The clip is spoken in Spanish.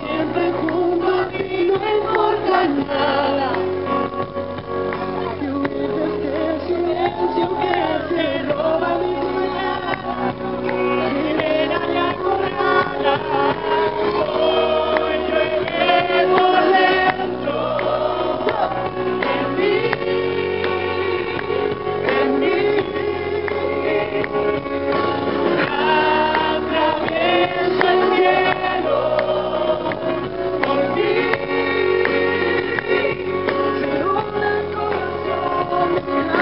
siempre junto a ti, no importa nada. Thank you.